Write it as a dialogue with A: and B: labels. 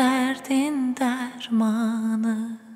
A: Derdin dermanı.